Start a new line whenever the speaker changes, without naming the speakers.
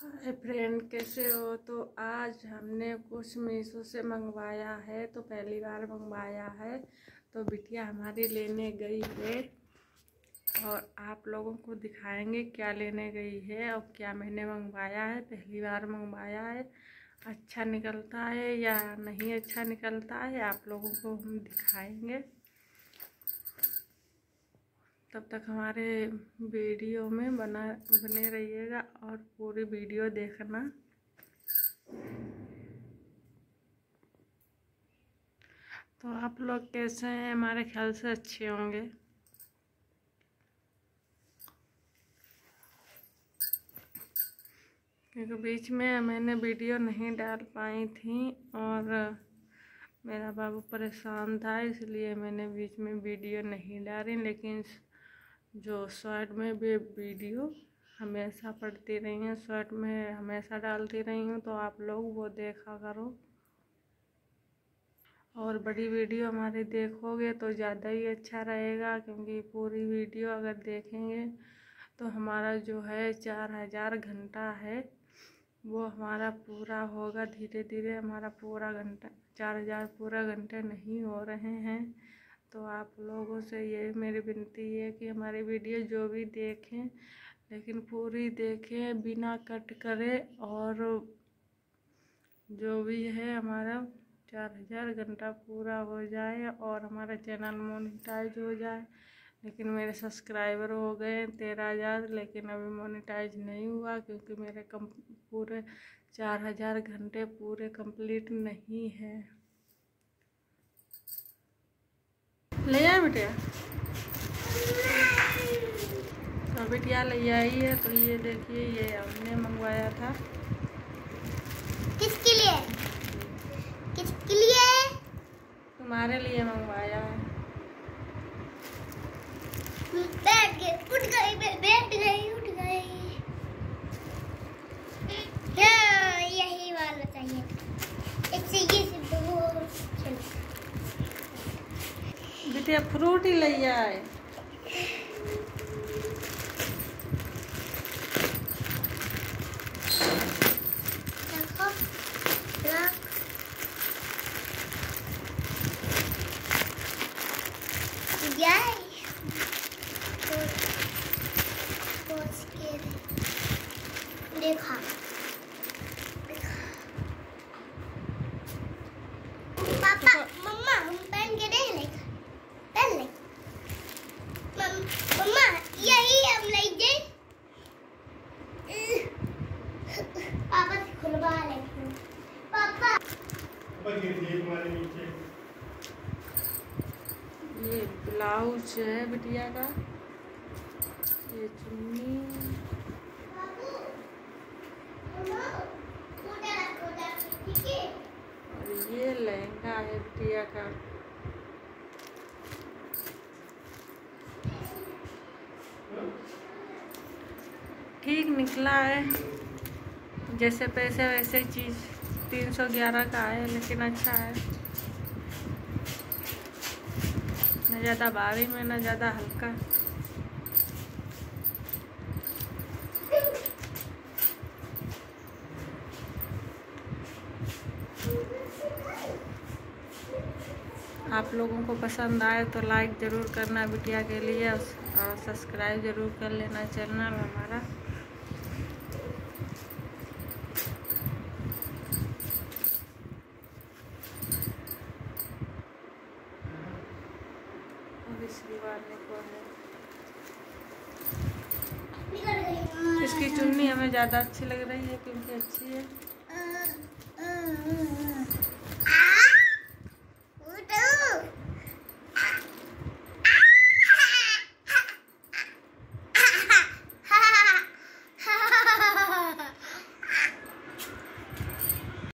Hi friend कैसे हो? तो आज हमने कुछ मीशो से मंगवाया है तो पहली बार मंगवाया है। तो बिटिया हमारी लेने गई है और आप लोगों को दिखाएँगे क्या लेने गई है और क्या मैंने मंगवाया है। पहली बार मंगवाया है। अच्छा निकलता है या नहीं अच्छा निकलता है, आप लोगों को हम दिखाएँगे। तब तक हमारे वीडियो में बना, बने रहिएगा और पूरी वीडियो देखना। तो आप लोग कैसे हैं? हमारे ख्याल से अच्छे होंगे। क्योंकि बीच में मैंने वीडियो नहीं डाल पाई थी और मेरा बाबू परेशान था, इसलिए मैंने बीच में वीडियो नहीं डाली, लेकिन जो शॉर्ट में भी वीडियो हमेशा पढ़ती रही हैं, शॉर्ट में हमेशा डालती रही हूँ तो आप लोग वो देखा करो। और बड़ी वीडियो हमारी देखोगे तो ज़्यादा ही अच्छा रहेगा, क्योंकि पूरी वीडियो अगर देखेंगे तो हमारा जो है चार हज़ार घंटा है, वो हमारा पूरा होगा। धीरे धीरे हमारा पूरा घंटा, चार हज़ार पूरा घंटे नहीं हो रहे हैं। तो आप लोगों से ये मेरी विनती है कि हमारी वीडियो जो भी देखें, लेकिन पूरी देखें, बिना कट करें और जो भी है हमारा चार हज़ार घंटा पूरा हो जाए और हमारा चैनल मोनिटाइज हो जाए। लेकिन मेरे सब्सक्राइबर हो गए हैं तेरह हज़ार, लेकिन अभी मोनिटाइज नहीं हुआ क्योंकि मेरे कम पूरे चार हज़ार घंटे पूरे कंप्लीट नहीं है। ले आए बिटिया तो बिटिया ले आई है तो ये देखिए ये हमने मंगवाया था।
किसके लिए? किसके लिए?
तुम्हारे लिए मंगवाया है
बैठ गई उठ गई मैं बैठ गई उठ गई हाँ, यही वाला चाहिए इससे ये सिर्फ़ वो चलो
बिटिया फ्रूट ही ले आए।
देखो रख जाए पोस के देखा पापा मम्मा हम पहन के देख ले पहन ले मम- मम्मा यही हम ले दे पापा से खुलवा ले पापा।
ये ब्लाउज है बिटिया का। ये चुन्नी।
है?
और ये लहंगा है बिटिया का। ठीक निकला है। जैसे पैसे वैसे चीज़, तीन सौ ग्यारह का है, लेकिन अच्छा है। न ज़्यादा भारी में, न ज़्यादा हल्का। आप लोगों को पसंद आए तो लाइक ज़रूर करना बिटिया के लिए, और सब्सक्राइब ज़रूर कर लेना चैनल हमारा। को है इसकी चुन्नी हमें ज़्यादा अच्छी लग रही है क्योंकि अच्छी है।